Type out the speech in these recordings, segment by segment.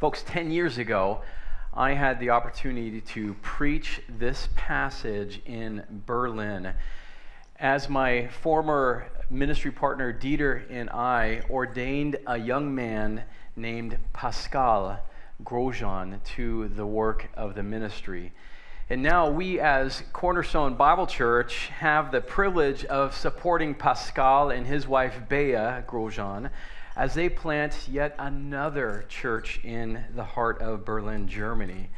Folks, 10 years ago, I had the opportunity to preach this passage in Berlin as my former ministry partner Dieter and I ordained a young man named Pascal Grosjean to the work of the ministry. And now we, as Cornerstone Bible Church, have the privilege of supporting Pascal and his wife Bea Grosjean as they plant yet another church in the heart of Berlin, Germany.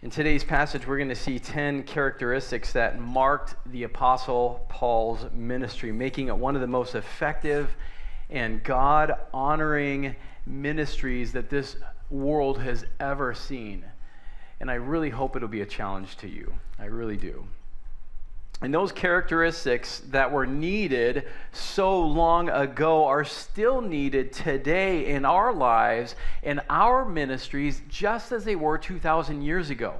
In today's passage, we're going to see 10 characteristics that marked the Apostle Paul's ministry, making it one of the most effective and God honoring ministries that this world has ever seen. And I really hope it'll be a challenge to you. I really do. And those characteristics that were needed so long ago are still needed today in our lives, and our ministries, just as they were 2,000 years ago.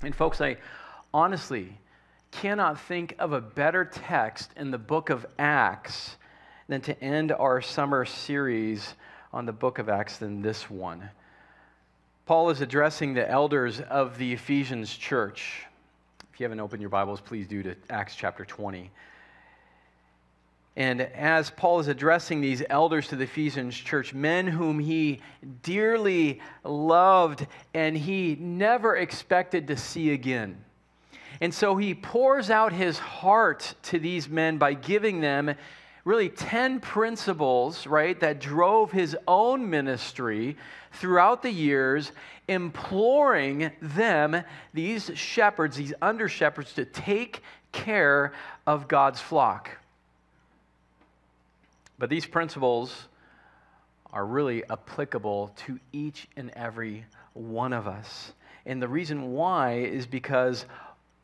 And, folks, I honestly cannot think of a better text in the book of Acts than to end our summer series on the book of Acts than this one. Paul is addressing the elders of the Ephesians church you haven't opened your Bibles, please do to Acts chapter 20. And as Paul is addressing these elders to the Ephesians church, men whom he dearly loved and he never expected to see again. And so he pours out his heart to these men by giving them really 10 principles, right, that drove his own ministry throughout the years imploring them, these shepherds, these under shepherds, to take care of God's flock. But these principles are really applicable to each and every one of us. And the reason why is because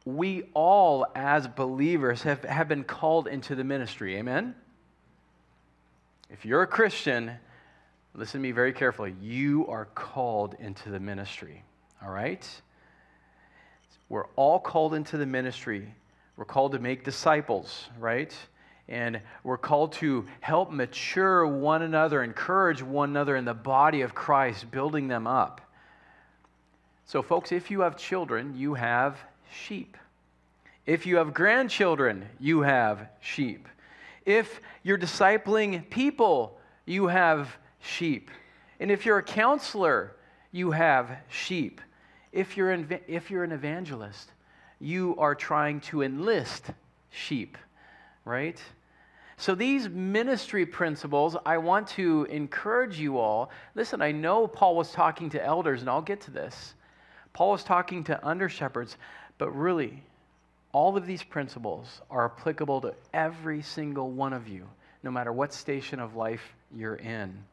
we all, as believers, have, have been called into the ministry. Amen? If you're a Christian, listen to me very carefully. You are called into the ministry, all right? We're all called into the ministry. We're called to make disciples, right? And we're called to help mature one another, encourage one another in the body of Christ, building them up. So, folks, if you have children, you have sheep. If you have grandchildren, you have sheep. If you're discipling people, you have sheep. And if you're a counselor, you have sheep. If you're, if you're an evangelist, you are trying to enlist sheep, right? So, these ministry principles, I want to encourage you all. Listen, I know Paul was talking to elders, and I'll get to this. Paul was talking to under shepherds, but really, all of these principles are applicable to every single one of you, no matter what station of life you're in.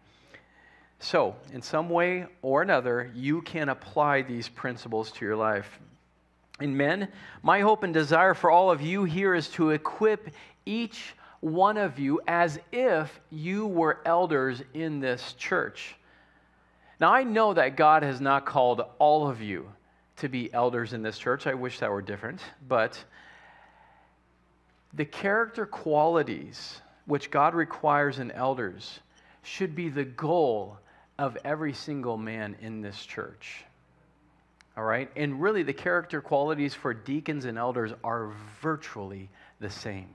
So, in some way or another, you can apply these principles to your life. And men, my hope and desire for all of you here is to equip each one of you as if you were elders in this church. Now, I know that God has not called all of you to be elders in this church. I wish that were different. But the character qualities which God requires in elders should be the goal of every single man in this church. All right? And really, the character qualities for deacons and elders are virtually the same.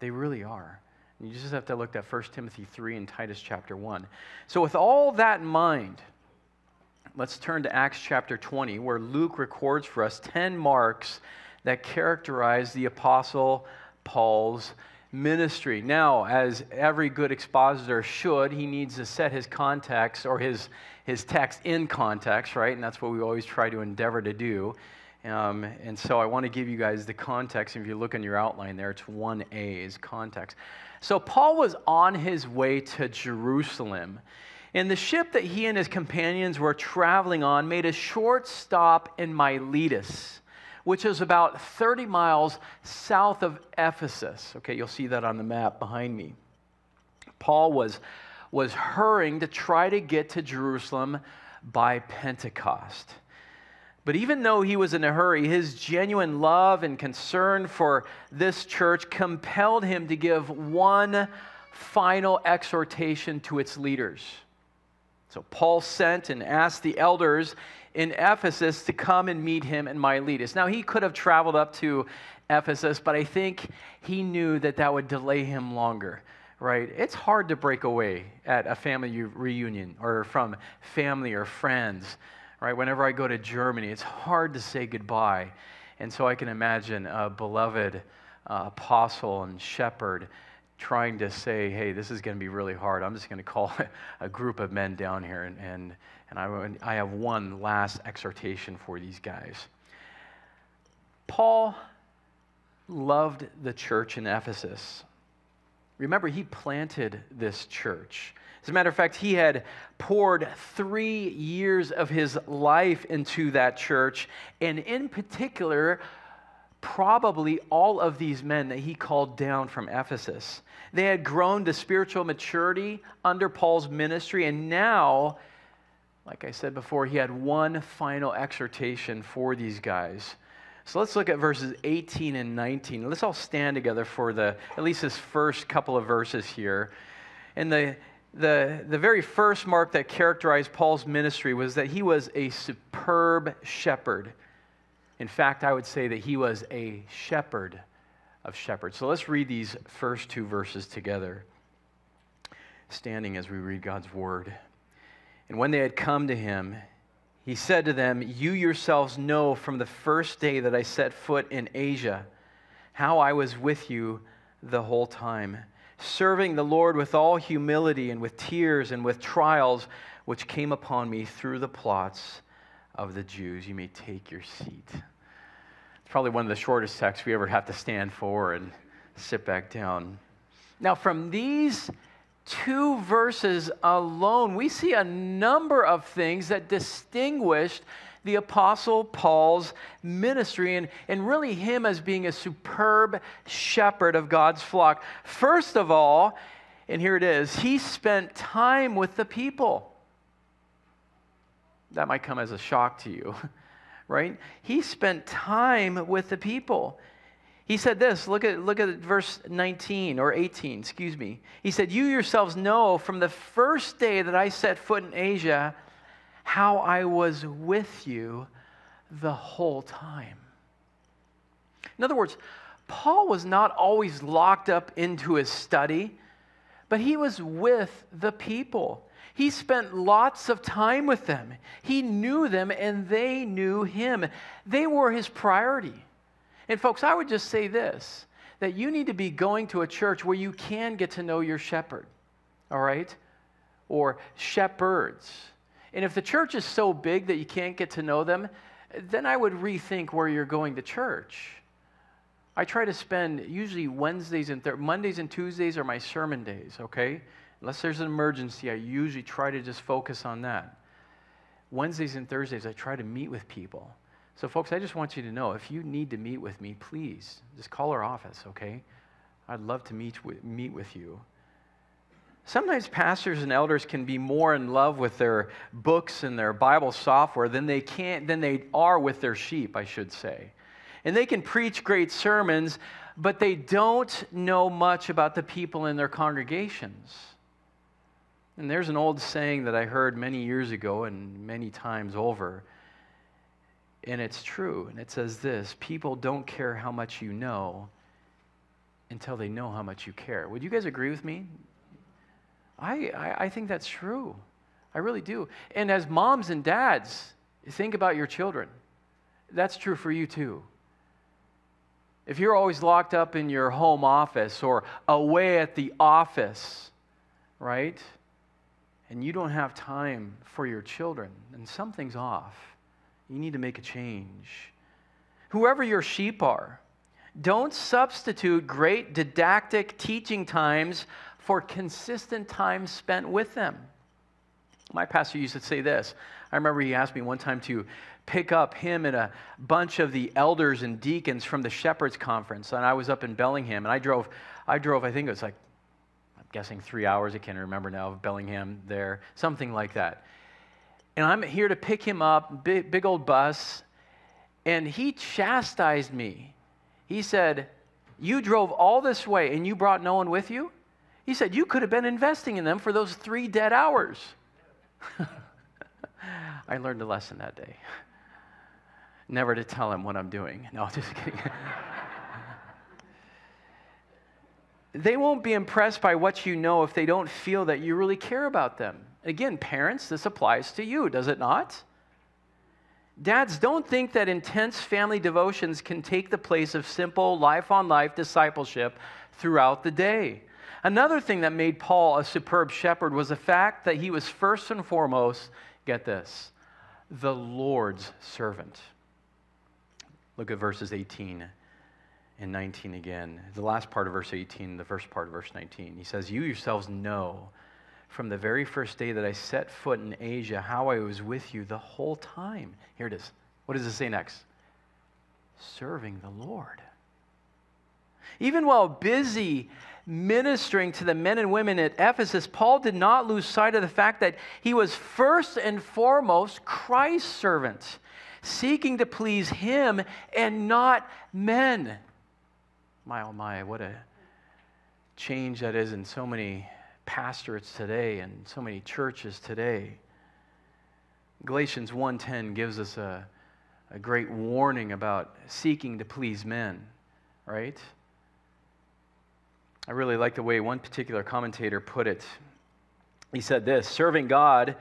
They really are. You just have to look at 1 Timothy 3 and Titus chapter 1. So, with all that in mind, let's turn to Acts chapter 20, where Luke records for us 10 marks that characterize the apostle Paul's ministry. Now, as every good expositor should, he needs to set his context or his, his text in context, right? And that's what we always try to endeavor to do. Um, and so I want to give you guys the context. If you look in your outline there, it's 1A is context. So Paul was on his way to Jerusalem. And the ship that he and his companions were traveling on made a short stop in Miletus which is about 30 miles south of Ephesus. Okay, you'll see that on the map behind me. Paul was, was hurrying to try to get to Jerusalem by Pentecost. But even though he was in a hurry, his genuine love and concern for this church compelled him to give one final exhortation to its leaders. So Paul sent and asked the elders in Ephesus to come and meet him in Miletus. Now, he could have traveled up to Ephesus, but I think he knew that that would delay him longer, right? It's hard to break away at a family reunion or from family or friends, right? Whenever I go to Germany, it's hard to say goodbye. And so I can imagine a beloved uh, apostle and shepherd trying to say, hey, this is going to be really hard. I'm just going to call a group of men down here, and, and, and I, I have one last exhortation for these guys. Paul loved the church in Ephesus. Remember, he planted this church. As a matter of fact, he had poured three years of his life into that church, and in particular, probably all of these men that he called down from Ephesus. They had grown to spiritual maturity under Paul's ministry, and now, like I said before, he had one final exhortation for these guys. So let's look at verses 18 and 19. Let's all stand together for the at least this first couple of verses here. And the the, the very first mark that characterized Paul's ministry was that he was a superb shepherd. In fact, I would say that he was a shepherd of shepherds. So let's read these first two verses together, standing as we read God's word. And when they had come to him, he said to them, You yourselves know from the first day that I set foot in Asia how I was with you the whole time, serving the Lord with all humility and with tears and with trials which came upon me through the plots of the Jews. You may take your seat. It's probably one of the shortest texts we ever have to stand for and sit back down. Now, from these two verses alone, we see a number of things that distinguished the Apostle Paul's ministry and, and really him as being a superb shepherd of God's flock. First of all, and here it is, he spent time with the people. That might come as a shock to you, right? He spent time with the people. He said this, look at, look at verse 19 or 18, excuse me. He said, You yourselves know from the first day that I set foot in Asia how I was with you the whole time. In other words, Paul was not always locked up into his study, but he was with the people. He spent lots of time with them. He knew them and they knew him. They were his priority. And, folks, I would just say this that you need to be going to a church where you can get to know your shepherd, all right? Or shepherds. And if the church is so big that you can't get to know them, then I would rethink where you're going to church. I try to spend usually Wednesdays and th- Mondays and Tuesdays are my sermon days, okay? Unless there's an emergency, I usually try to just focus on that. Wednesdays and Thursdays, I try to meet with people. So, folks, I just want you to know if you need to meet with me, please just call our office, okay? I'd love to meet with, meet with you. Sometimes pastors and elders can be more in love with their books and their Bible software than they can than they are with their sheep, I should say. And they can preach great sermons, but they don't know much about the people in their congregations. And there's an old saying that I heard many years ago and many times over and it's true. And it says this people don't care how much you know until they know how much you care. Would you guys agree with me? I, I, I think that's true. I really do. And as moms and dads, think about your children. That's true for you too. If you're always locked up in your home office or away at the office, right? And you don't have time for your children, then something's off. You need to make a change. Whoever your sheep are, don't substitute great didactic teaching times for consistent time spent with them. My pastor used to say this. I remember he asked me one time to pick up him and a bunch of the elders and deacons from the shepherds conference and i was up in bellingham and i drove i drove i think it was like i'm guessing three hours i can't remember now of bellingham there something like that and I'm here to pick him up, big, big old bus. And he chastised me. He said, You drove all this way and you brought no one with you? He said, You could have been investing in them for those three dead hours. I learned a lesson that day. Never to tell him what I'm doing. No, just kidding. they won't be impressed by what you know if they don't feel that you really care about them. Again, parents, this applies to you, does it not? Dads, don't think that intense family devotions can take the place of simple life on life discipleship throughout the day. Another thing that made Paul a superb shepherd was the fact that he was first and foremost, get this, the Lord's servant. Look at verses 18 and 19 again. The last part of verse 18, the first part of verse 19. He says, You yourselves know from the very first day that I set foot in Asia how I was with you the whole time. Here it is. What does it say next? Serving the Lord. Even while busy ministering to the men and women at Ephesus, Paul did not lose sight of the fact that he was first and foremost Christ's servant, seeking to please him and not men. My oh my, what a change that is in so many pastorates today and so many churches today. Galatians 1:10 gives us a, a great warning about seeking to please men, right? I really like the way one particular commentator put it. He said this serving God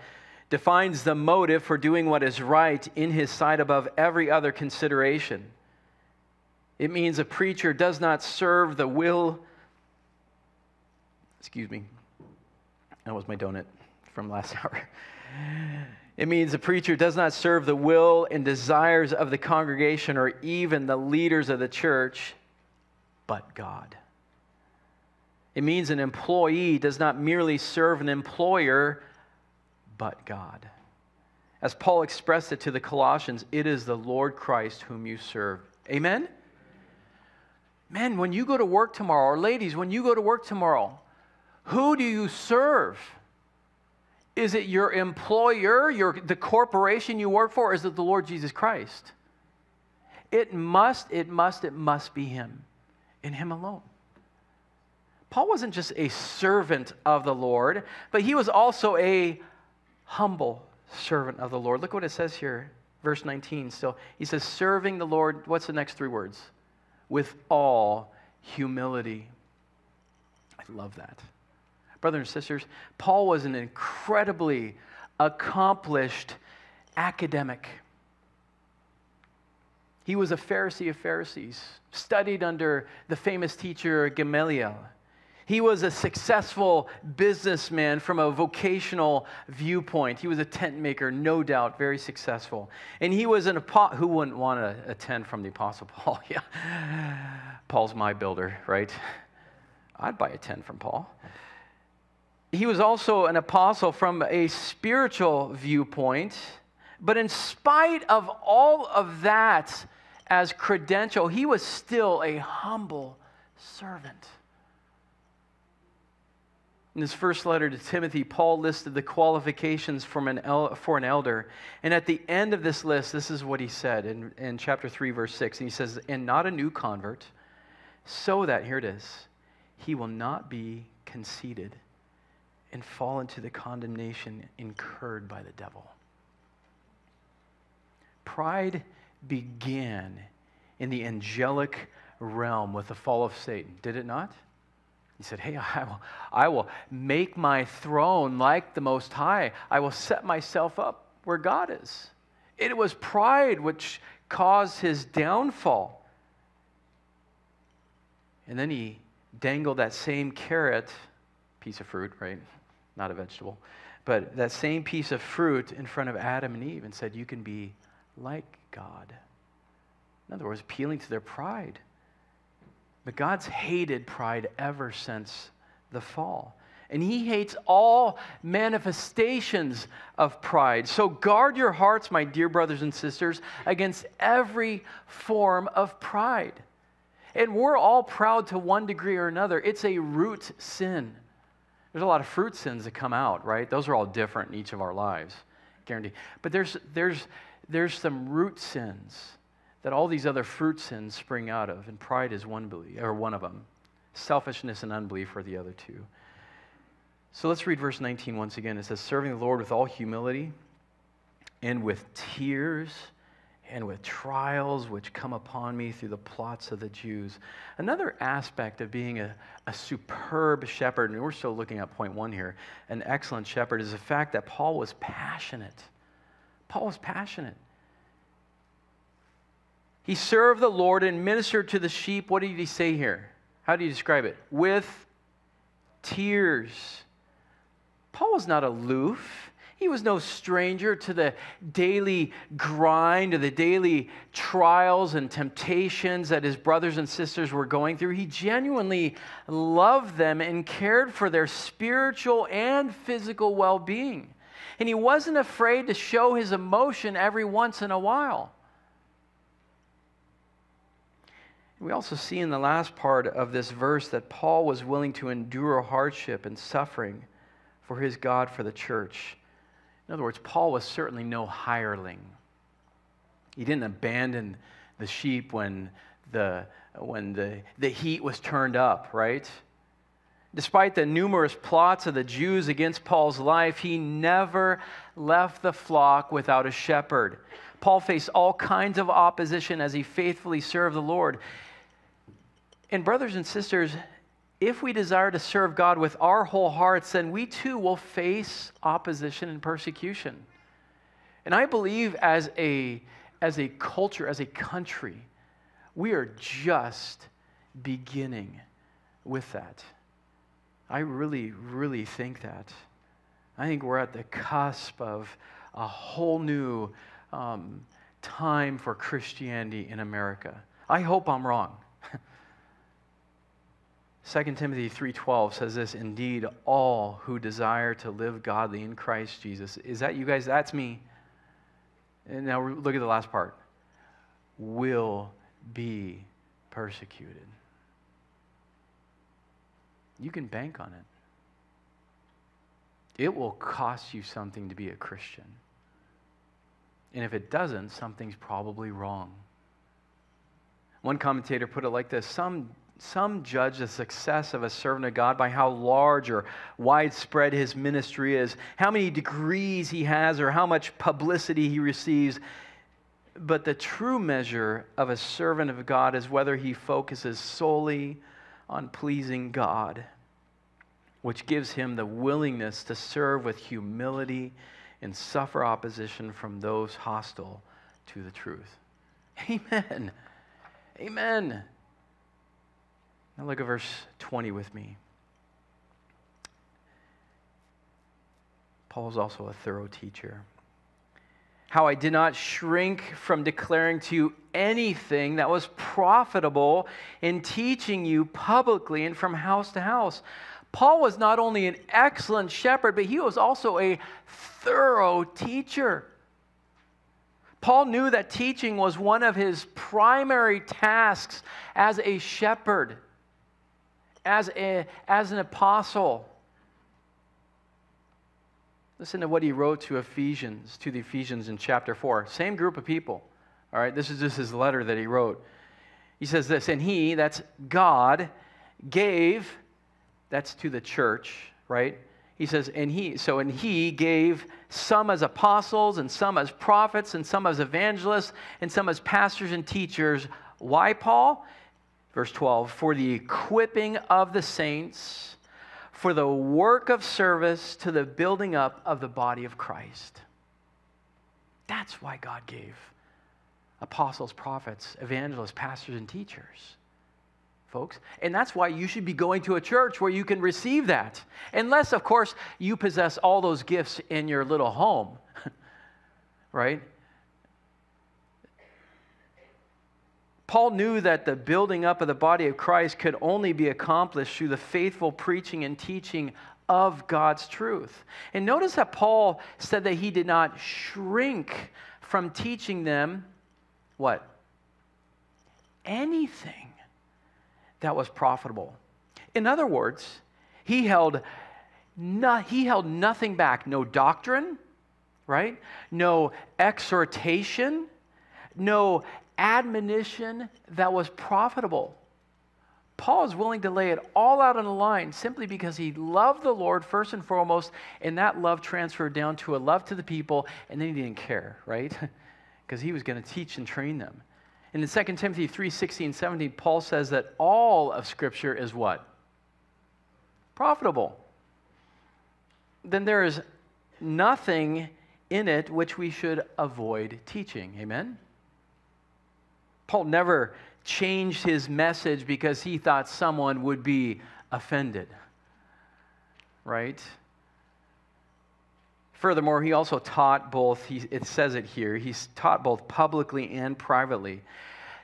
defines the motive for doing what is right in his sight above every other consideration. It means a preacher does not serve the will, excuse me, that was my donut from last hour. It means a preacher does not serve the will and desires of the congregation or even the leaders of the church, but God. It means an employee does not merely serve an employer, but God. As Paul expressed it to the Colossians, it is the Lord Christ whom you serve. Amen? Men, when you go to work tomorrow, or ladies, when you go to work tomorrow, who do you serve? Is it your employer, your, the corporation you work for, or is it the Lord Jesus Christ? It must, it must, it must be Him and Him alone. Paul wasn't just a servant of the Lord, but he was also a humble servant of the Lord. Look what it says here, verse 19 still. He says, serving the Lord, what's the next three words? With all humility. I love that. Brothers and sisters, Paul was an incredibly accomplished academic. He was a Pharisee of Pharisees, studied under the famous teacher Gamaliel. He was a successful businessman from a vocational viewpoint. He was a tent maker, no doubt, very successful. And he was an apostle. Who wouldn't want to attend from the Apostle Paul? yeah. Paul's my builder, right? I'd buy a tent from Paul. He was also an apostle from a spiritual viewpoint. But in spite of all of that as credential, he was still a humble servant. In his first letter to Timothy, Paul listed the qualifications an el- for an elder. And at the end of this list, this is what he said in, in chapter 3, verse 6. And he says, And not a new convert, so that, here it is, he will not be conceited and fall into the condemnation incurred by the devil. Pride began in the angelic realm with the fall of Satan, did it not? He said, Hey, I will, I will make my throne like the Most High. I will set myself up where God is. It was pride which caused his downfall. And then he dangled that same carrot, piece of fruit, right? Not a vegetable, but that same piece of fruit in front of Adam and Eve and said, You can be like God. In other words, appealing to their pride. But God's hated pride ever since the fall. And he hates all manifestations of pride. So guard your hearts, my dear brothers and sisters, against every form of pride. And we're all proud to one degree or another. It's a root sin. There's a lot of fruit sins that come out, right? Those are all different in each of our lives, guarantee. But there's, there's, there's some root sins that all these other fruit sins spring out of, and pride is one belief, or one of them. Selfishness and unbelief are the other two. So let's read verse 19 once again. It says, Serving the Lord with all humility and with tears and with trials which come upon me through the plots of the Jews. Another aspect of being a, a superb shepherd, and we're still looking at point one here, an excellent shepherd, is the fact that Paul was passionate. Paul was passionate. He served the Lord and ministered to the sheep. What did he say here? How do you describe it? With tears Paul was not aloof. He was no stranger to the daily grind, to the daily trials and temptations that his brothers and sisters were going through. He genuinely loved them and cared for their spiritual and physical well being. And he wasn't afraid to show his emotion every once in a while. We also see in the last part of this verse that Paul was willing to endure hardship and suffering for his God for the church. In other words, Paul was certainly no hireling. He didn't abandon the sheep when the, when the, the heat was turned up, right? Despite the numerous plots of the Jews against Paul's life, he never left the flock without a shepherd. Paul faced all kinds of opposition as he faithfully served the Lord. And, brothers and sisters, if we desire to serve God with our whole hearts, then we too will face opposition and persecution. And I believe as a, as a culture, as a country, we are just beginning with that. I really, really think that. I think we're at the cusp of a whole new um, time for Christianity in America. I hope I'm wrong. 2 Timothy 3:12 says this, indeed all who desire to live godly in Christ Jesus. Is that you guys? That's me. And now look at the last part. Will be persecuted. You can bank on it. It will cost you something to be a Christian. And if it doesn't, something's probably wrong. One commentator put it like this Some some judge the success of a servant of God by how large or widespread his ministry is, how many degrees he has, or how much publicity he receives. But the true measure of a servant of God is whether he focuses solely on pleasing God, which gives him the willingness to serve with humility and suffer opposition from those hostile to the truth. Amen. Amen. Now look at verse 20 with me. Paul is also a thorough teacher. How I did not shrink from declaring to you anything that was profitable in teaching you publicly and from house to house. Paul was not only an excellent shepherd, but he was also a thorough teacher. Paul knew that teaching was one of his primary tasks as a shepherd as, a, as an apostle. Listen to what he wrote to Ephesians, to the Ephesians in chapter 4. Same group of people. All right, this is just his letter that he wrote. He says this, and he, that's God, gave, that's to the church, right? He says, and he, so and he gave some as apostles, and some as prophets, and some as evangelists, and some as pastors and teachers. Why, Paul? Verse 12, for the equipping of the saints, for the work of service to the building up of the body of Christ. That's why God gave apostles, prophets, evangelists, pastors, and teachers, folks. And that's why you should be going to a church where you can receive that. Unless, of course, you possess all those gifts in your little home, right? Paul knew that the building up of the body of Christ could only be accomplished through the faithful preaching and teaching of God's truth. And notice that Paul said that he did not shrink from teaching them what? Anything that was profitable. In other words, he held, no, he held nothing back no doctrine, right? No exhortation, no admonition that was profitable. Paul is willing to lay it all out on the line simply because he loved the Lord first and foremost, and that love transferred down to a love to the people, and then he didn't care, right? because he was going to teach and train them. And in 2 Timothy 3 16, 17, Paul says that all of Scripture is what? Profitable. Then there is nothing in it which we should avoid teaching. Amen? Paul never changed his message because he thought someone would be offended. Right? Furthermore, he also taught both, he, it says it here, he's taught both publicly and privately.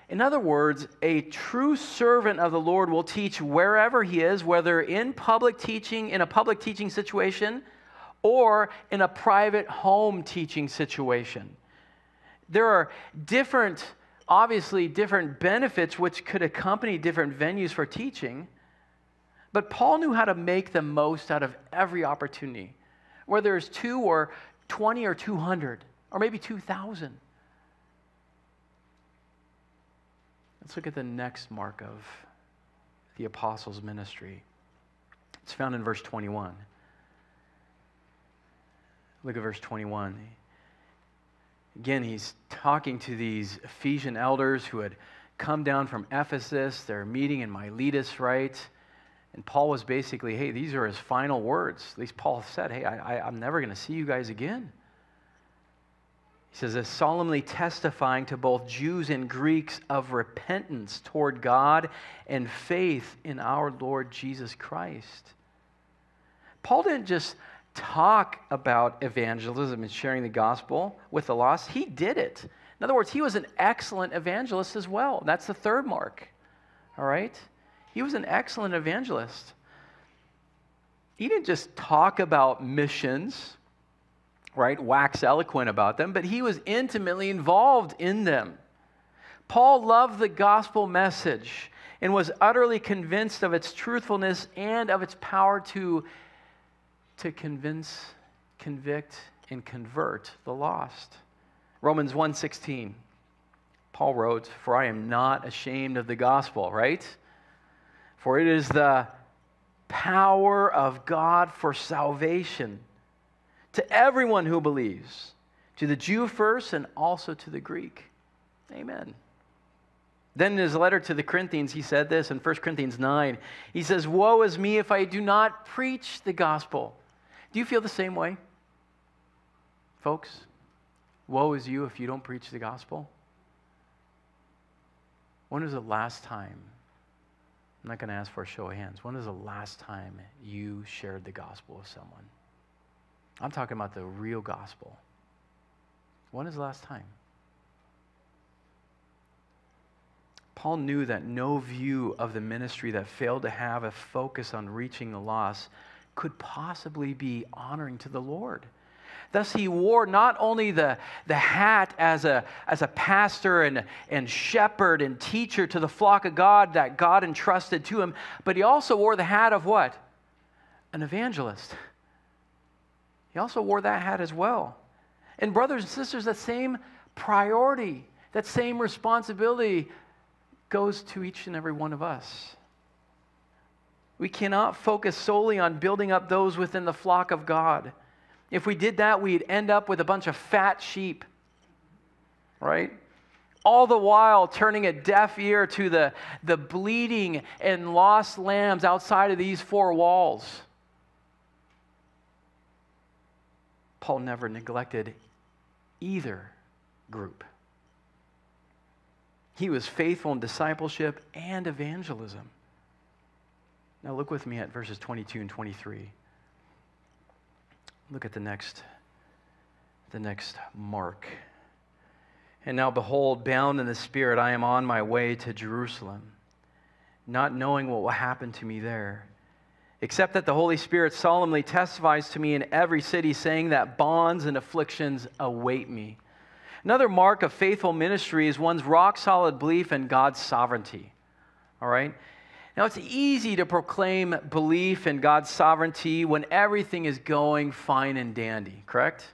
In other words, a true servant of the Lord will teach wherever he is, whether in public teaching, in a public teaching situation, or in a private home teaching situation. There are different obviously different benefits which could accompany different venues for teaching. But Paul knew how to make the most out of every opportunity, whether it's two or 20 or 200 or maybe 2,000. Let's look at the next mark of the apostles' ministry. It's found in verse 21. Look at verse 21. Again, he's talking to these Ephesian elders who had come down from Ephesus. They're meeting in Miletus, right? And Paul was basically, hey, these are his final words. At least Paul said, hey, I, I, I'm never going to see you guys again. He says, as solemnly testifying to both Jews and Greeks of repentance toward God and faith in our Lord Jesus Christ. Paul didn't just talk about evangelism and sharing the gospel with the lost, he did it. In other words, he was an excellent evangelist as well. That's the third mark. All right? He was an excellent evangelist. He didn't just talk about missions, right? Wax eloquent about them, but he was intimately involved in them. Paul loved the gospel message and was utterly convinced of its truthfulness and of its power to to convince, convict, and convert the lost. Romans 1:16. Paul wrote, "For I am not ashamed of the gospel," right? For it is the power of God for salvation to everyone who believes, to the Jew first and also to the Greek. Amen. Then in his letter to the Corinthians, he said this in 1 Corinthians 9. He says, Woe is me if I do not preach the gospel. Do you feel the same way? Folks, woe is you if you don't preach the gospel. When was the last time? I'm not going to ask for a show of hands. When was the last time you shared the gospel with someone? I'm talking about the real gospel. When is the last time? Paul knew that no view of the ministry that failed to have a focus on reaching the lost could possibly be honoring to the Lord. Thus, he wore not only the, the hat as a, as a pastor and, and shepherd and teacher to the flock of God that God entrusted to him, but he also wore the hat of what? An evangelist. He also wore that hat as well. And, brothers and sisters, that same priority, that same responsibility goes to each and every one of us. We cannot focus solely on building up those within the flock of God. If we did that, we'd end up with a bunch of fat sheep, right? All the while turning a deaf ear to the, the bleeding and lost lambs outside of these four walls. Paul never neglected either group. He was faithful in discipleship and evangelism. Now look with me at verses 22 and 23. Look at the next the next mark. And now behold, bound in the spirit, I am on my way to Jerusalem, not knowing what will happen to me there, except that the Holy Spirit solemnly testifies to me in every city, saying that bonds and afflictions await me. Another mark of faithful ministry is one's rock solid belief in God's sovereignty. All right? Now, it's easy to proclaim belief in God's sovereignty when everything is going fine and dandy, correct?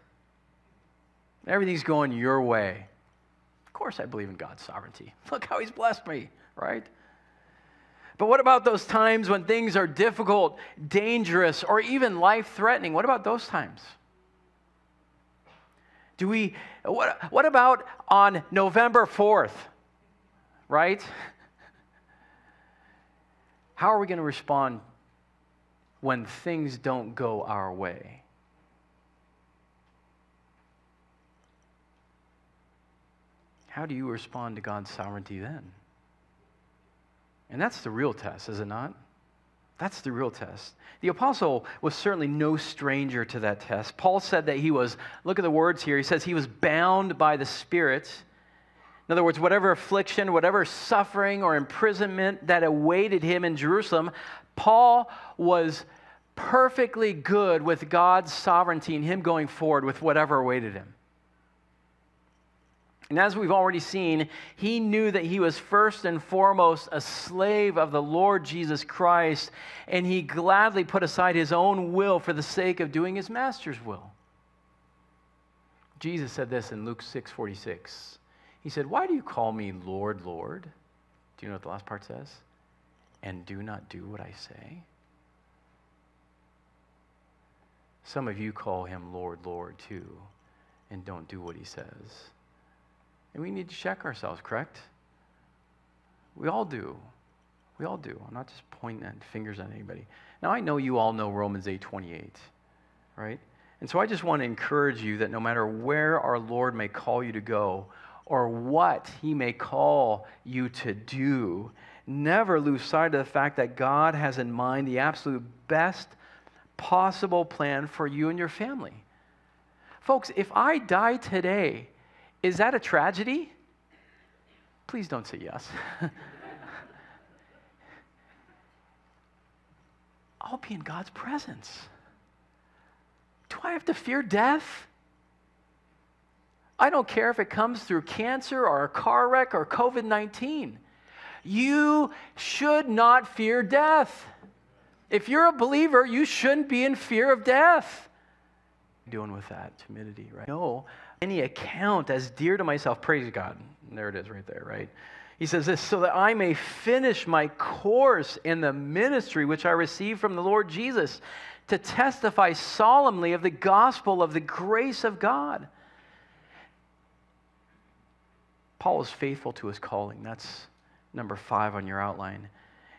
Everything's going your way. Of course, I believe in God's sovereignty. Look how He's blessed me, right? But what about those times when things are difficult, dangerous, or even life threatening? What about those times? Do we, what, what about on November 4th, right? How are we going to respond when things don't go our way? How do you respond to God's sovereignty then? And that's the real test, is it not? That's the real test. The apostle was certainly no stranger to that test. Paul said that he was, look at the words here, he says he was bound by the Spirit. In other words, whatever affliction, whatever suffering or imprisonment that awaited him in Jerusalem, Paul was perfectly good with God's sovereignty and him going forward with whatever awaited him. And as we've already seen, he knew that he was first and foremost a slave of the Lord Jesus Christ, and he gladly put aside his own will for the sake of doing his master's will. Jesus said this in Luke 6 46. He said, Why do you call me Lord, Lord? Do you know what the last part says? And do not do what I say? Some of you call him Lord, Lord, too, and don't do what he says. And we need to check ourselves, correct? We all do. We all do. I'm not just pointing fingers at anybody. Now I know you all know Romans 8:28, right? And so I just want to encourage you that no matter where our Lord may call you to go or what he may call you to do, never lose sight of the fact that God has in mind the absolute best possible plan for you and your family. Folks, if I die today, is that a tragedy? Please don't say yes. I'll be in God's presence. Do I have to fear death? I don't care if it comes through cancer or a car wreck or COVID 19. You should not fear death. If you're a believer, you shouldn't be in fear of death. Doing with that timidity, right? No, any account as dear to myself. Praise God. There it is right there, right? He says this, so that I may finish my course in the ministry which I received from the Lord Jesus to testify solemnly of the gospel of the grace of God. Paul is faithful to his calling. That's number five on your outline.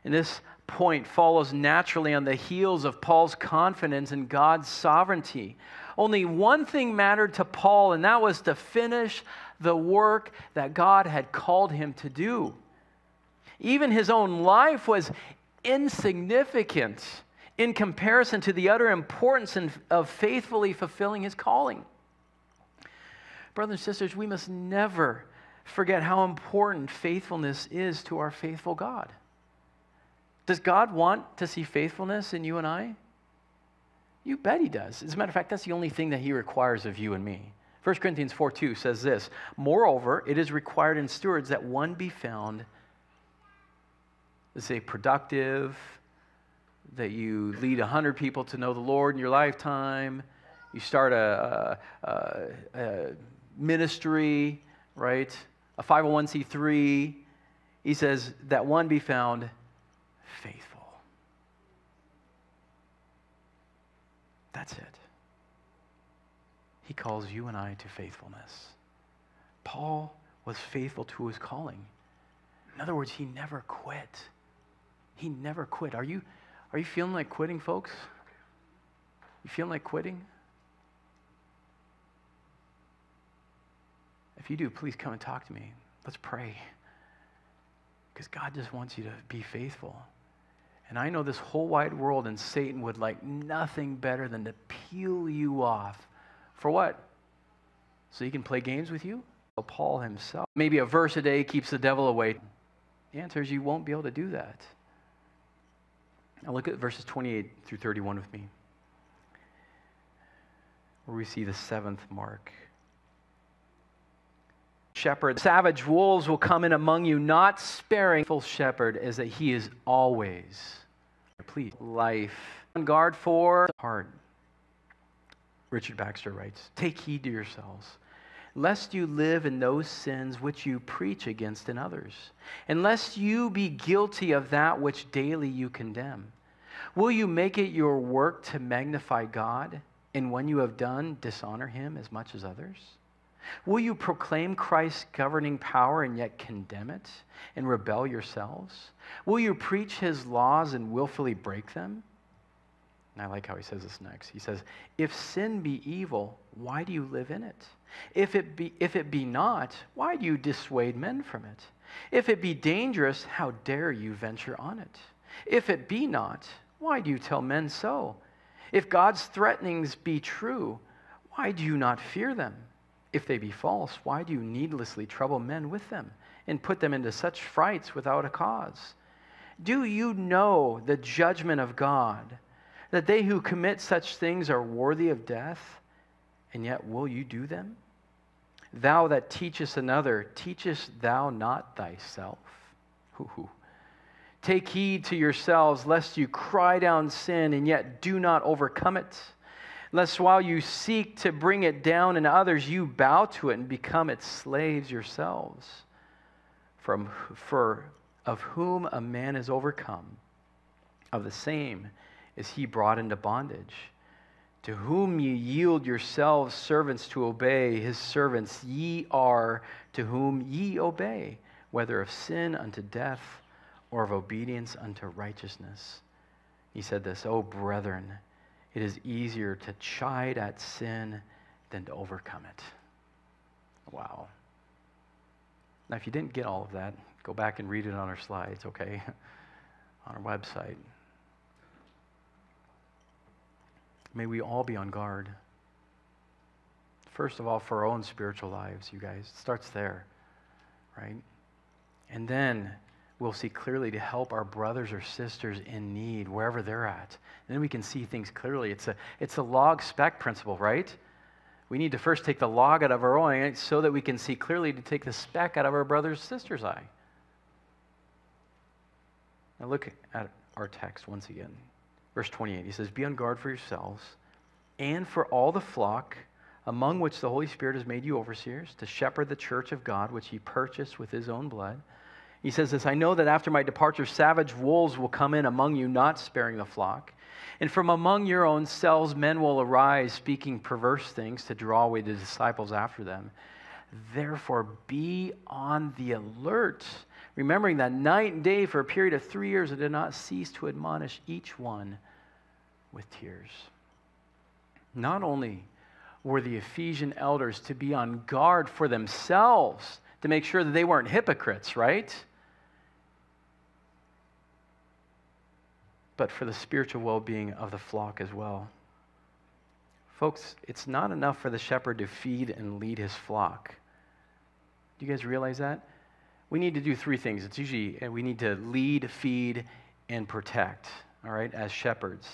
And this point follows naturally on the heels of Paul's confidence in God's sovereignty. Only one thing mattered to Paul, and that was to finish the work that God had called him to do. Even his own life was insignificant in comparison to the utter importance of faithfully fulfilling his calling. Brothers and sisters, we must never forget how important faithfulness is to our faithful God. Does God want to see faithfulness in you and I? You bet he does. As a matter of fact, that's the only thing that he requires of you and me. 1 Corinthians 4 2 says this Moreover, it is required in stewards that one be found, let's say, productive, that you lead 100 people to know the Lord in your lifetime, you start a, a, a ministry, right? A 501c3. He says that one be found faithful. That's it. He calls you and I to faithfulness. Paul was faithful to his calling. In other words, he never quit. He never quit. Are you, are you feeling like quitting, folks? You feeling like quitting? If you do, please come and talk to me. Let's pray. Because God just wants you to be faithful. And I know this whole wide world and Satan would like nothing better than to peel you off. For what? So he can play games with you? Paul himself. Maybe a verse a day keeps the devil away. The answer is you won't be able to do that. Now look at verses 28 through 31 with me, where we see the seventh mark shepherd. Savage wolves will come in among you, not sparing full shepherd, as that he is always. Please, life. On guard for heart. Richard Baxter writes Take heed to yourselves, lest you live in those sins which you preach against in others, and lest you be guilty of that which daily you condemn. Will you make it your work to magnify God, and when you have done, dishonor him as much as others? Will you proclaim Christ's governing power and yet condemn it and rebel yourselves? Will you preach his laws and willfully break them? And I like how he says this next. He says, If sin be evil, why do you live in it? If it be, if it be not, why do you dissuade men from it? If it be dangerous, how dare you venture on it? If it be not, why do you tell men so? If God's threatenings be true, why do you not fear them? If they be false, why do you needlessly trouble men with them and put them into such frights without a cause? Do you know the judgment of God, that they who commit such things are worthy of death, and yet will you do them? Thou that teachest another, teachest thou not thyself? Take heed to yourselves, lest you cry down sin and yet do not overcome it. Lest while you seek to bring it down in others, you bow to it and become its slaves yourselves. From, for of whom a man is overcome, of the same is he brought into bondage to whom ye yield yourselves servants to obey, his servants ye are, to whom ye obey, whether of sin unto death or of obedience unto righteousness. He said this, O brethren, it is easier to chide at sin than to overcome it. Wow. Now, if you didn't get all of that, go back and read it on our slides, okay? on our website. May we all be on guard. First of all, for our own spiritual lives, you guys. It starts there, right? And then we'll see clearly to help our brothers or sisters in need, wherever they're at. And then we can see things clearly. It's a, it's a log speck principle, right? We need to first take the log out of our own eye so that we can see clearly to take the speck out of our brother's sister's eye. Now look at our text once again. Verse 28, he says, Be on guard for yourselves and for all the flock among which the Holy Spirit has made you overseers to shepherd the church of God, which he purchased with his own blood. He says this I know that after my departure, savage wolves will come in among you, not sparing the flock. And from among your own selves, men will arise, speaking perverse things to draw away the disciples after them. Therefore, be on the alert remembering that night and day for a period of three years, I did not cease to admonish each one with tears. Not only were the Ephesian elders to be on guard for themselves to make sure that they weren't hypocrites, right? But for the spiritual well being of the flock as well. Folks, it's not enough for the shepherd to feed and lead his flock. Do you guys realize that? we need to do three things. It's usually uh, we need to lead, feed, and protect, all right, as shepherds.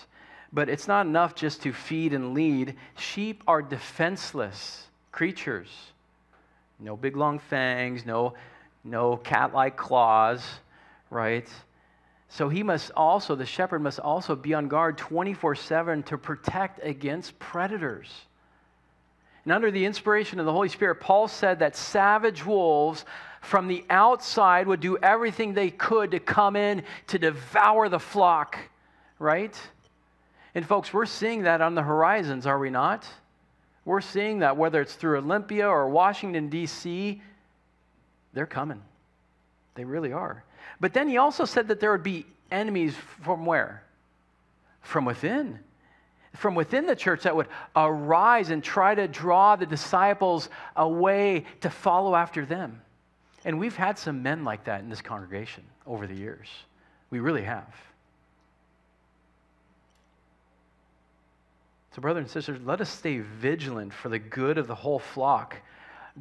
But it's not enough just to feed and lead. Sheep are defenseless creatures. No big long fangs, no, no cat like claws, right? So he must also, the shepherd must also be on guard 24 7 to protect against predators. And under the inspiration of the Holy Spirit, Paul said that savage wolves from the outside would do everything they could to come in to devour the flock, right? And folks, we're seeing that on the horizons, are we not? We're seeing that whether it's through Olympia or Washington, D.C., they're coming. They really are. But then he also said that there would be enemies from where? From within. From within the church that would arise and try to draw the disciples away to follow after them. And we've had some men like that in this congregation over the years. We really have. So, brothers and sisters, let us stay vigilant for the good of the whole flock,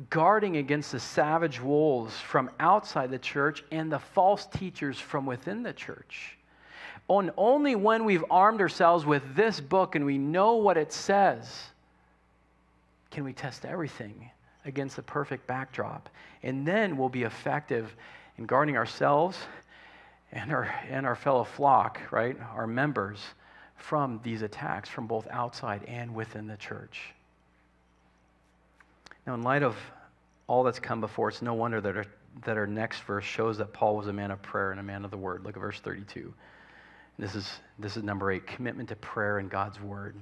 guarding against the savage wolves from outside the church and the false teachers from within the church. And only when we've armed ourselves with this book and we know what it says can we test everything against the perfect backdrop. And then we'll be effective in guarding ourselves and our, and our fellow flock, right, our members, from these attacks from both outside and within the church. Now, in light of all that's come before, it's no wonder that our, that our next verse shows that Paul was a man of prayer and a man of the word. Look at verse 32. This is, this is number eight commitment to prayer and God's word.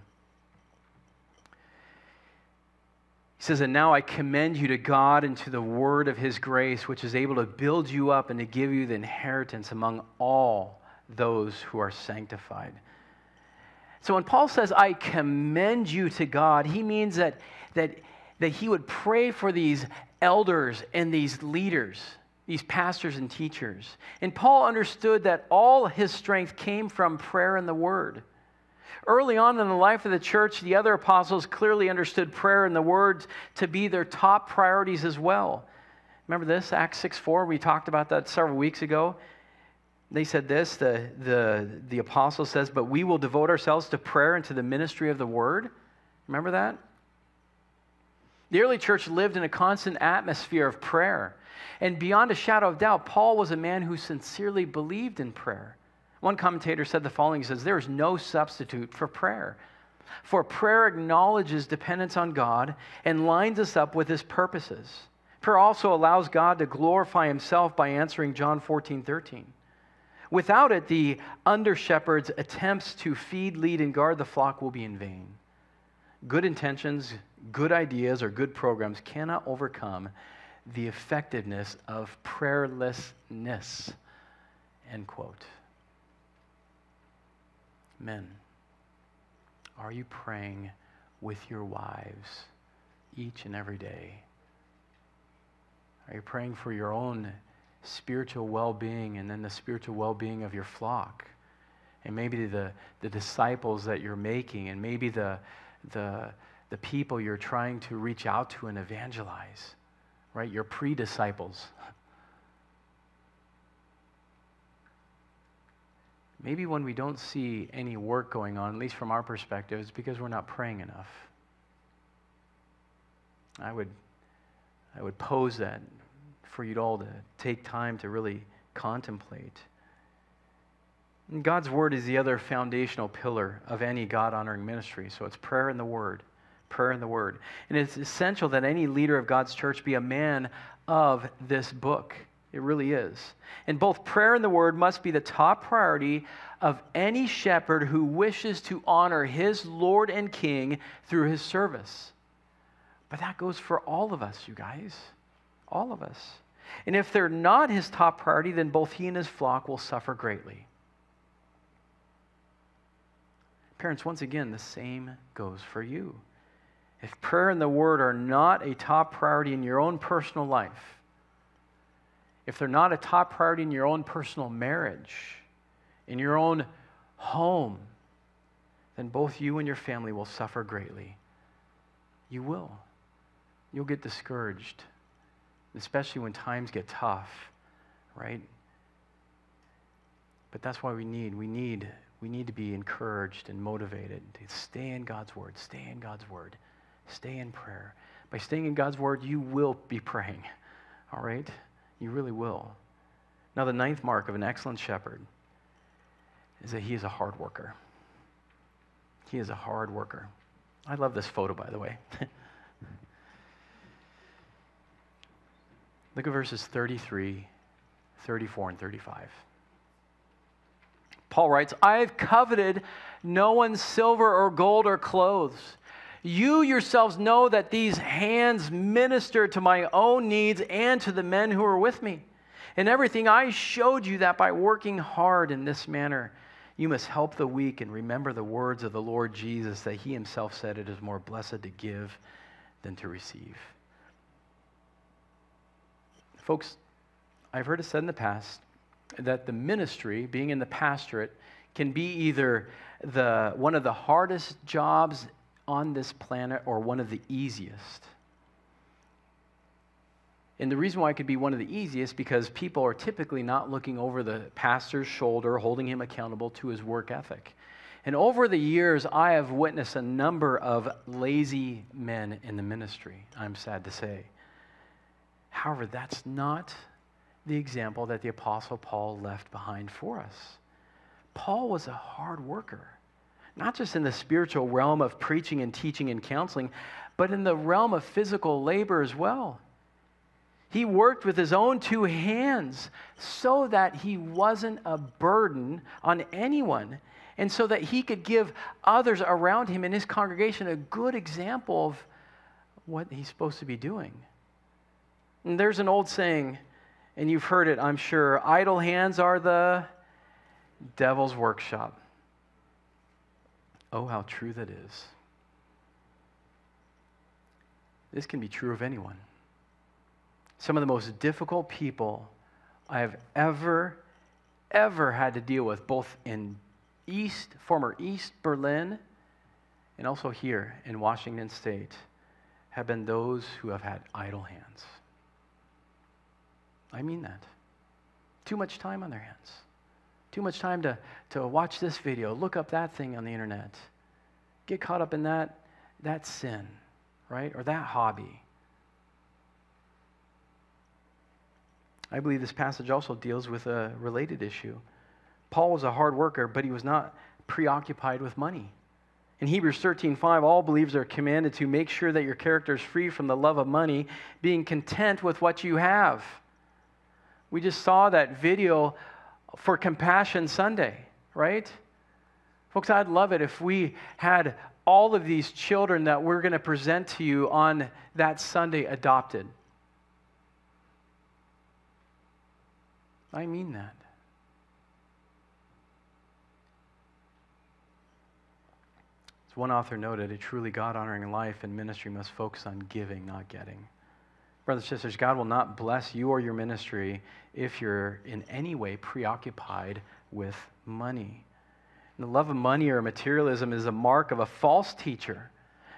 He says, And now I commend you to God and to the word of his grace, which is able to build you up and to give you the inheritance among all those who are sanctified. So when Paul says, I commend you to God, he means that, that, that he would pray for these elders and these leaders, these pastors and teachers. And Paul understood that all his strength came from prayer and the word. Early on in the life of the church, the other apostles clearly understood prayer and the word to be their top priorities as well. Remember this, Acts 6 4? We talked about that several weeks ago. They said this the, the, the apostle says, But we will devote ourselves to prayer and to the ministry of the word. Remember that? The early church lived in a constant atmosphere of prayer. And beyond a shadow of doubt, Paul was a man who sincerely believed in prayer. One commentator said the following He says, There is no substitute for prayer. For prayer acknowledges dependence on God and lines us up with his purposes. Prayer also allows God to glorify himself by answering John 14, 13. Without it, the under shepherd's attempts to feed, lead, and guard the flock will be in vain. Good intentions, good ideas, or good programs cannot overcome the effectiveness of prayerlessness. End quote. Men, are you praying with your wives each and every day? Are you praying for your own spiritual well being and then the spiritual well being of your flock. And maybe the, the disciples that you're making, and maybe the, the, the people you're trying to reach out to and evangelize, right? Your pre disciples. Maybe when we don't see any work going on, at least from our perspective, it's because we're not praying enough. I would, I would pose that for you all to take time to really contemplate. And God's Word is the other foundational pillar of any God honoring ministry. So it's prayer and the Word. Prayer and the Word. And it's essential that any leader of God's church be a man of this book. It really is. And both prayer and the Word must be the top priority of any shepherd who wishes to honor his Lord and King through his service. But that goes for all of us, you guys. All of us. And if they're not his top priority, then both he and his flock will suffer greatly. Parents, once again, the same goes for you. If prayer and the word are not a top priority in your own personal life, if they're not a top priority in your own personal marriage, in your own home, then both you and your family will suffer greatly. You will. You'll get discouraged especially when times get tough, right? But that's why we need, we need, we need to be encouraged and motivated to stay in God's word, stay in God's word, stay in prayer. By staying in God's word, you will be praying, all right? You really will. Now, the ninth mark of an excellent shepherd is that he is a hard worker. He is a hard worker. I love this photo, by the way. Look at verses 33, 34, and 35. Paul writes, I've coveted no one's silver or gold or clothes. You yourselves know that these hands minister to my own needs and to the men who are with me. In everything, I showed you that by working hard in this manner, you must help the weak and remember the words of the Lord Jesus that he himself said it is more blessed to give than to receive. Folks, I've heard it said in the past that the ministry, being in the pastorate, can be either the, one of the hardest jobs on this planet or one of the easiest. And the reason why it could be one of the easiest because people are typically not looking over the pastor's shoulder, holding him accountable to his work ethic. And over the years, I have witnessed a number of lazy men in the ministry, I'm sad to say. However, that's not the example that the Apostle Paul left behind for us. Paul was a hard worker, not just in the spiritual realm of preaching and teaching and counseling, but in the realm of physical labor as well. He worked with his own two hands so that he wasn't a burden on anyone and so that he could give others around him in his congregation a good example of what he's supposed to be doing. And there's an old saying, and you've heard it, I'm sure idle hands are the devil's workshop. Oh, how true that is. This can be true of anyone. Some of the most difficult people I have ever, ever had to deal with, both in East, former East Berlin, and also here in Washington State, have been those who have had idle hands. I mean that. Too much time on their hands. Too much time to, to watch this video, look up that thing on the internet, get caught up in that, that sin, right? Or that hobby. I believe this passage also deals with a related issue. Paul was a hard worker, but he was not preoccupied with money. In Hebrews 13:5, all believers are commanded to make sure that your character is free from the love of money, being content with what you have. We just saw that video for Compassion Sunday, right? Folks, I'd love it if we had all of these children that we're going to present to you on that Sunday adopted. I mean that. As one author noted, a truly God honoring life and ministry must focus on giving, not getting. Brothers and sisters, God will not bless you or your ministry if you're in any way preoccupied with money. And the love of money or materialism is a mark of a false teacher,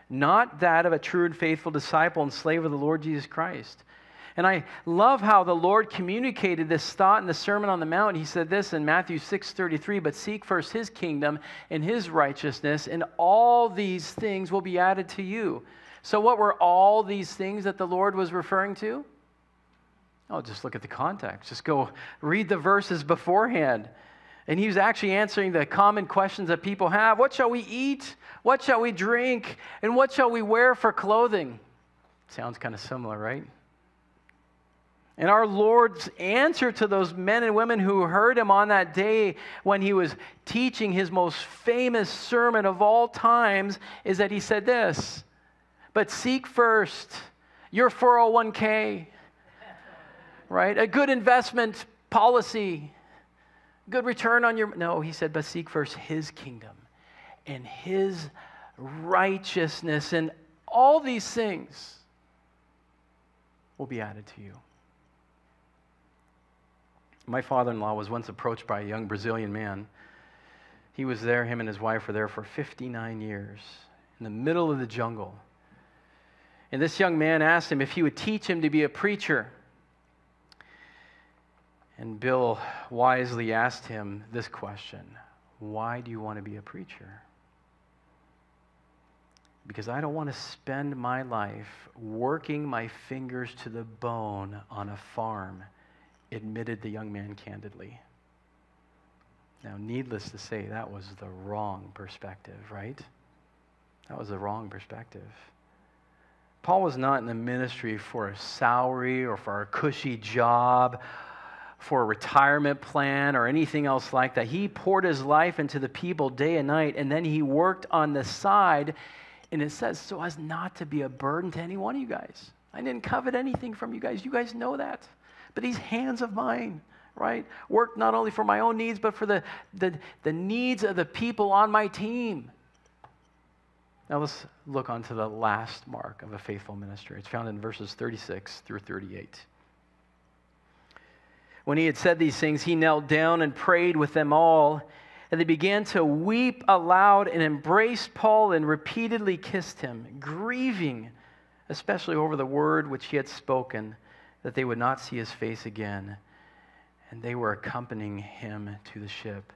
not that of a true and faithful disciple and slave of the Lord Jesus Christ. And I love how the Lord communicated this thought in the Sermon on the Mount. He said this in Matthew 6:33, "But seek first his kingdom and his righteousness, and all these things will be added to you." So, what were all these things that the Lord was referring to? Oh, just look at the context. Just go read the verses beforehand. And he was actually answering the common questions that people have What shall we eat? What shall we drink? And what shall we wear for clothing? Sounds kind of similar, right? And our Lord's answer to those men and women who heard him on that day when he was teaching his most famous sermon of all times is that he said this but seek first your 401k, right? A good investment policy, good return on your. No, he said, but seek first his kingdom and his righteousness, and all these things will be added to you. My father in law was once approached by a young Brazilian man. He was there, him and his wife were there for 59 years in the middle of the jungle. And this young man asked him if he would teach him to be a preacher. And Bill wisely asked him this question Why do you want to be a preacher? Because I don't want to spend my life working my fingers to the bone on a farm, admitted the young man candidly. Now, needless to say, that was the wrong perspective, right? That was the wrong perspective. Paul was not in the ministry for a salary or for a cushy job, for a retirement plan or anything else like that. He poured his life into the people day and night, and then he worked on the side, and it says, so as not to be a burden to any one of you guys. I didn't covet anything from you guys. You guys know that. But these hands of mine, right, work not only for my own needs, but for the, the, the needs of the people on my team. Now let's look on to the last mark of a faithful ministry. It's found in verses 36 through 38. When he had said these things, he knelt down and prayed with them all. And they began to weep aloud and embraced Paul and repeatedly kissed him, grieving, especially over the word which he had spoken, that they would not see his face again. And they were accompanying him to the ship.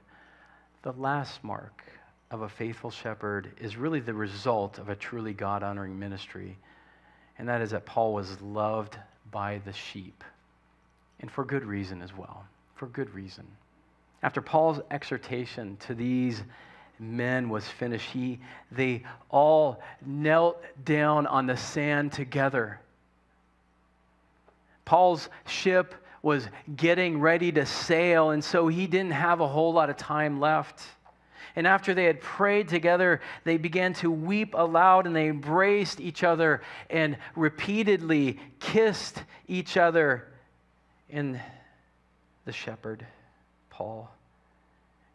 The last mark of a faithful shepherd is really the result of a truly God honoring ministry, and that is that Paul was loved by the sheep, and for good reason as well. For good reason. After Paul's exhortation to these men was finished, he, they all knelt down on the sand together. Paul's ship was getting ready to sail, and so he didn't have a whole lot of time left. And after they had prayed together, they began to weep aloud and they embraced each other and repeatedly kissed each other. And the shepherd, Paul.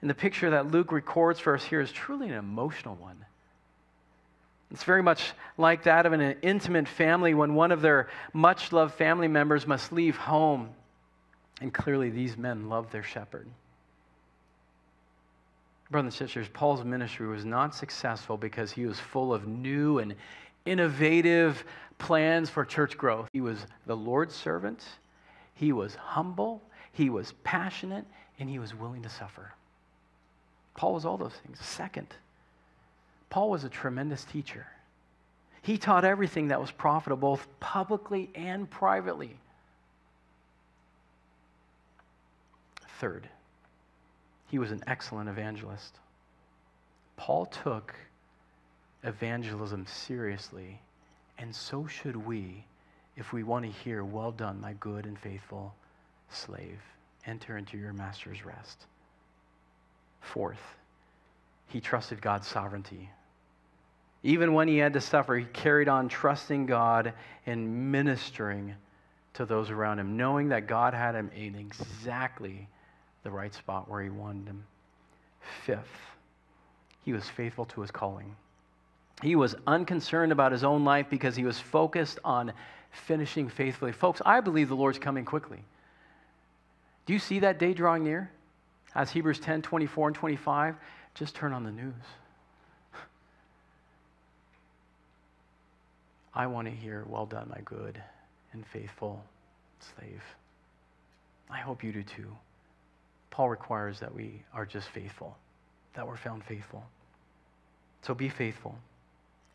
And the picture that Luke records for us here is truly an emotional one. It's very much like that of an intimate family when one of their much loved family members must leave home. And clearly, these men love their shepherd. Brothers and sisters, Paul's ministry was not successful because he was full of new and innovative plans for church growth. He was the Lord's servant, he was humble, he was passionate, and he was willing to suffer. Paul was all those things. Second, Paul was a tremendous teacher. He taught everything that was profitable, both publicly and privately. Third, he was an excellent evangelist. Paul took evangelism seriously, and so should we if we want to hear, Well done, my good and faithful slave. Enter into your master's rest. Fourth, he trusted God's sovereignty. Even when he had to suffer, he carried on trusting God and ministering to those around him, knowing that God had him in exactly the right spot where he wanted him. Fifth, he was faithful to his calling. He was unconcerned about his own life because he was focused on finishing faithfully. Folks, I believe the Lord's coming quickly. Do you see that day drawing near? As Hebrews 10 24 and 25, just turn on the news. I want to hear, Well done, my good and faithful slave. I hope you do too. Paul requires that we are just faithful, that we're found faithful. So be faithful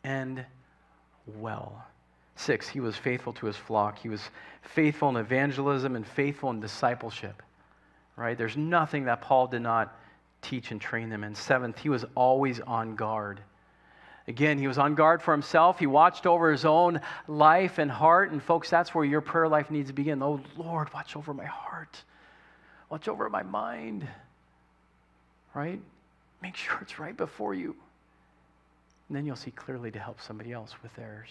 and well. Six, he was faithful to his flock. He was faithful in evangelism and faithful in discipleship. Right? There's nothing that Paul did not teach and train them in. Seventh, he was always on guard. Again, he was on guard for himself. He watched over his own life and heart. And, folks, that's where your prayer life needs to begin. Oh, Lord, watch over my heart. Watch over my mind, right? Make sure it's right before you. And then you'll see clearly to help somebody else with theirs.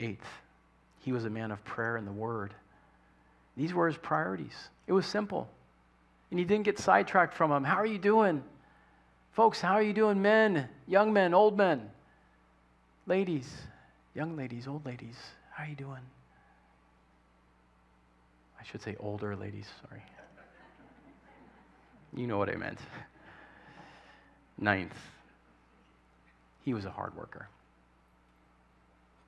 Eighth, he was a man of prayer and the word. These were his priorities. It was simple. And he didn't get sidetracked from them. How are you doing? Folks, how are you doing, men, young men, old men, ladies, young ladies, old ladies? How are you doing? I should say older ladies, sorry. You know what I meant. Ninth, he was a hard worker.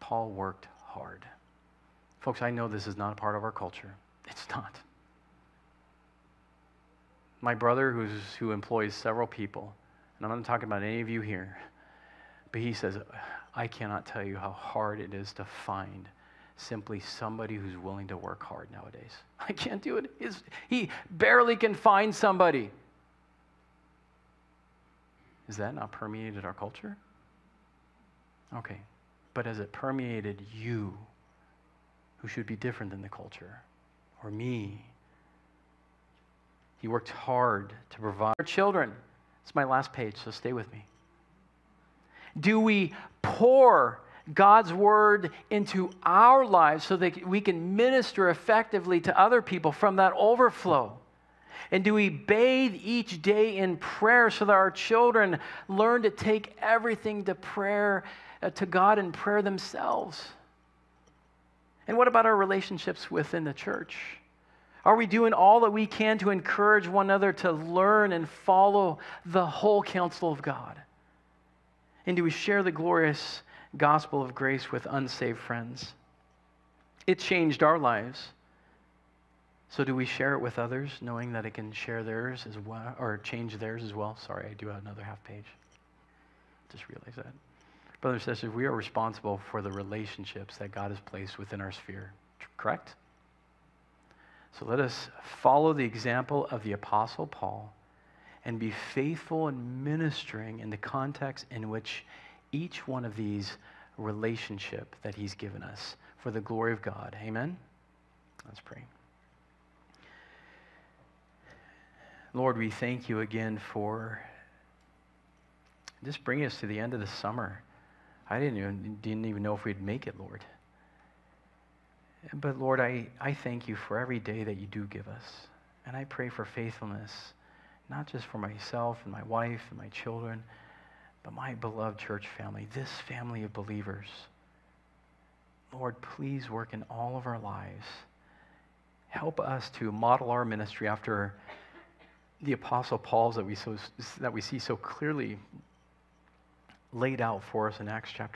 Paul worked hard. Folks, I know this is not a part of our culture. It's not. My brother, who's, who employs several people, and I'm not talking about any of you here, but he says, I cannot tell you how hard it is to find simply somebody who's willing to work hard nowadays. I can't do it. His, he barely can find somebody. Is that not permeated our culture? Okay. But has it permeated you, who should be different than the culture, or me? He worked hard to provide our children. It's my last page, so stay with me. Do we pour God's word into our lives so that we can minister effectively to other people from that overflow? And do we bathe each day in prayer so that our children learn to take everything to prayer, uh, to God in prayer themselves? And what about our relationships within the church? Are we doing all that we can to encourage one another to learn and follow the whole counsel of God? And do we share the glorious gospel of grace with unsaved friends. It changed our lives. So do we share it with others, knowing that it can share theirs as well, or change theirs as well? Sorry, I do have another half page. Just realized that. Brothers and sisters, we are responsible for the relationships that God has placed within our sphere, correct? So let us follow the example of the Apostle Paul and be faithful in ministering in the context in which each one of these relationship that he's given us for the glory of God. Amen? Let's pray. Lord, we thank you again for just bringing us to the end of the summer. I didn't even, didn't even know if we'd make it, Lord. But Lord, I, I thank you for every day that you do give us. And I pray for faithfulness, not just for myself and my wife and my children, but my beloved church family, this family of believers. Lord, please work in all of our lives. Help us to model our ministry after the Apostle Paul's that we, so, that we see so clearly laid out for us in Acts chapter